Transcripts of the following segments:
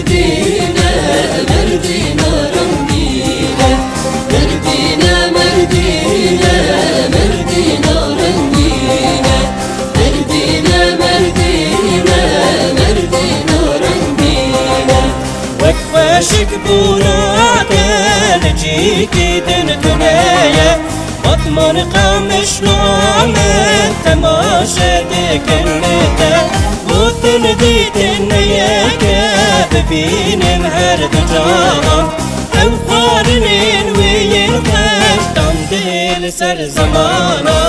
مردينا مردينا رنگينا مردينا مردينا مردينا رنگينا مردينا مردينا مردينا رنگينا وكفاشك بوراتي نجيكي دنتنايا مضمون قوم شلون تماشتك النتا. وطن ديت النياك ببين مهرد جام أو قارنين وين خش تندل سر زمانا.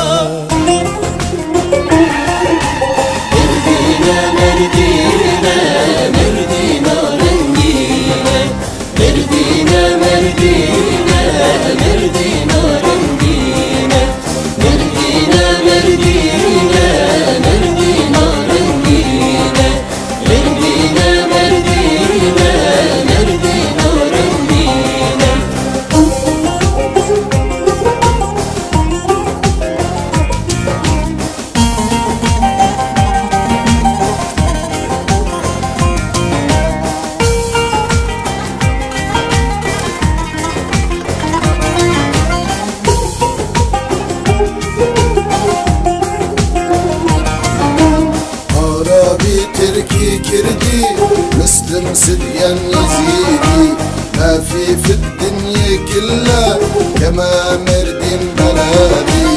سريان يزيدي ما في في الدنيا كلها كما مردين بلادي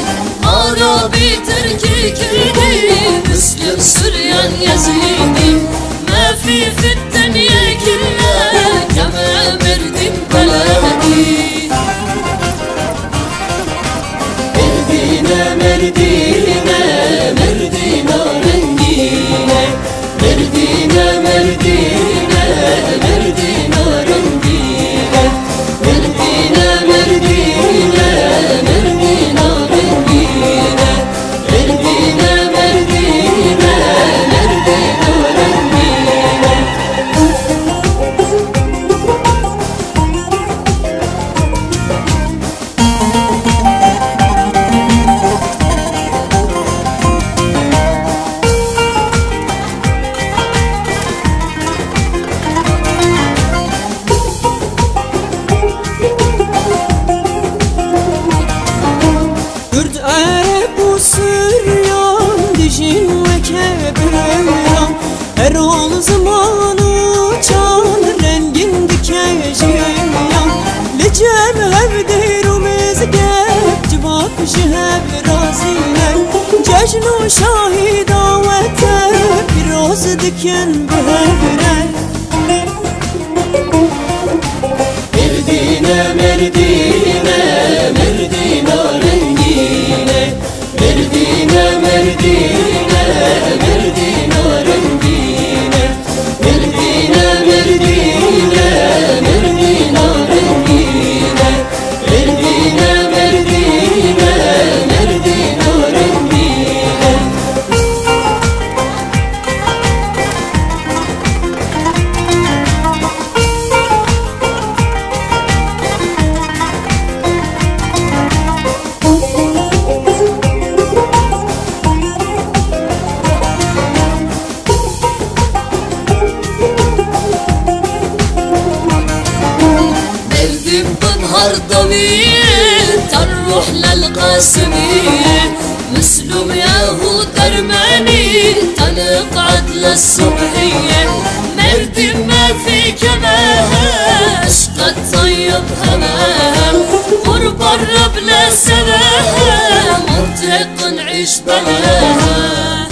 عربي تركي كردي مسلم سريان يزيدي ما في في الدنيا كلها şahi davete Biraz diken be بنهار ضمير تروح للقاسمية مسلم يهود أرماني تنقعد للصبحية مردم ما في كماها اشقد طيب هواها قرب الرب لا سماها منطق نعيش بلاها